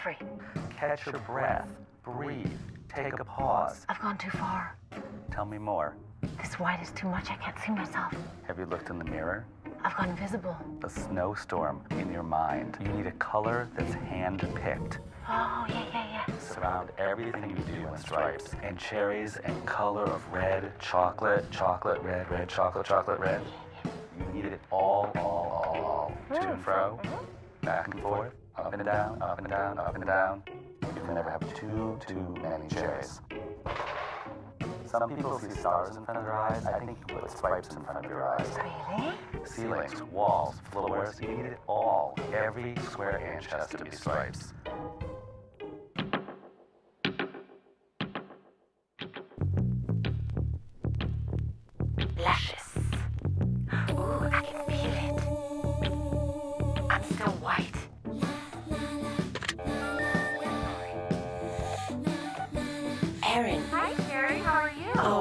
Jeffrey, Catch your breath. Breathe. Take a pause. I've gone too far. Tell me more. This white is too much. I can't see myself. Have you looked in the mirror? I've gone invisible. A snowstorm in your mind. You need a color that's hand picked. Oh, yeah, yeah, yeah. Surround everything you do in stripes and cherries and color of red, chocolate, chocolate, red, red, chocolate, chocolate, red. You need it all, all, all, all. To and fro, mm-hmm. back and forth, up and down, up and down, up and down. You can never have too, too many cherries. Some people see stars in front of their eyes. I think you put stripes in front of your eyes. Really? Ceilings, walls, floors, you need it all. Every square inch has to be stripes.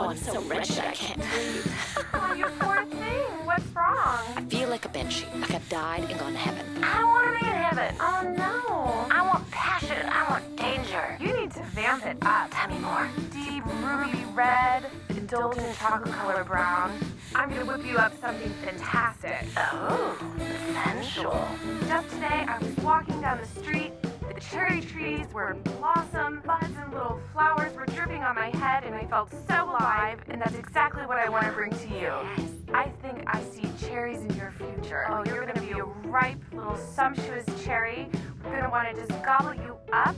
I'm so wretched I can't breathe. Oh, you poor thing. What's wrong? I feel like a banshee, like I've died and gone to heaven. I don't want to be in heaven. Oh, no. I want passion. I want danger. You need to vamp it up. Tell me more. Deep ruby red, indulgent chocolate color brown. I'm gonna whip you up something fantastic. Oh, sensual. Just today, I was walking down the street. The cherry trees were in blossom, and little flowers were dripping on my head, and I felt so alive. And that's exactly what I want to bring to you. I think I see cherries in your future. Oh, you're gonna be a ripe, little sumptuous cherry. We're gonna want to just gobble you up.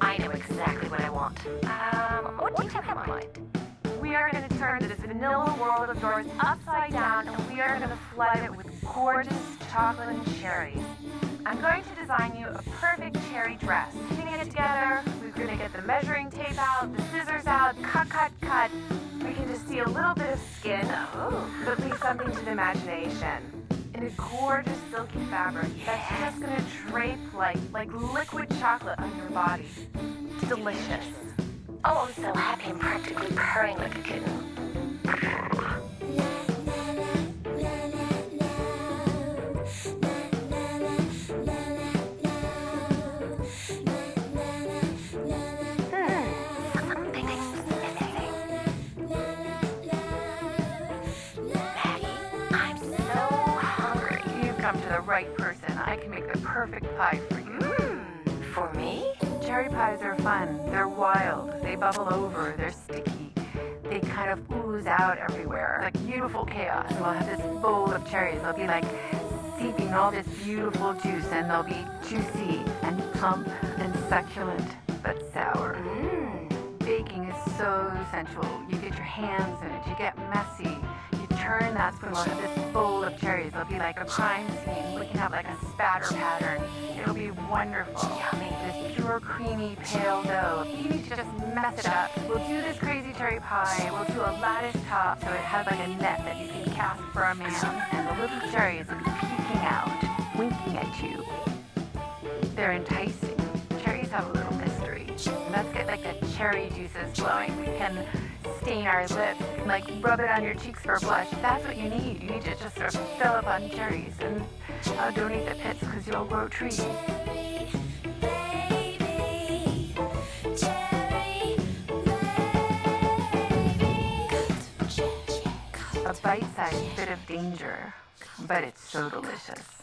I know exactly what I want. Um, what do you have in mind? We are going to turn this vanilla world of yours upside down and we are going to flood it with gorgeous chocolate and cherries. I'm going to design you a perfect cherry dress. Putting it together, we're going to get the measuring tape out, the scissors out, cut, cut, cut. We can just see a little bit of skin, but leave something to the imagination. In a gorgeous silky fabric that's just going to drape like, like liquid chocolate on your body. Delicious. Oh, I'm so happy I'm practically purring like a kitten. I can make the perfect pie for you. Mmm, for me? Cherry pies are fun. They're wild. They bubble over. They're sticky. They kind of ooze out everywhere. Like beautiful chaos. We'll have this bowl of cherries. They'll be like seeping all this beautiful juice and they'll be juicy and plump and succulent but sour. Mmm. Baking is so sensual. You get your hands in it. You get messy. Turn that have this bowl of cherries. It'll be like a crime scene. We can have like a spatter pattern. It'll be wonderful. Yummy. This pure, creamy, pale dough. You need to just mess it up. We'll do this crazy cherry pie. We'll do a lattice top so it has like a net that you can cast for a man. And the little cherries will be peeking out, winking at you. They're enticing. Cherries have a little mystery. Let's get like the cherry juices flowing. We can stain our lips, like rub it on your cheeks for a blush. That's what you need. You need to just sort of fill up on cherries and uh, donate the pits because you'll grow trees. A bite-sized bit of danger, but it's so delicious.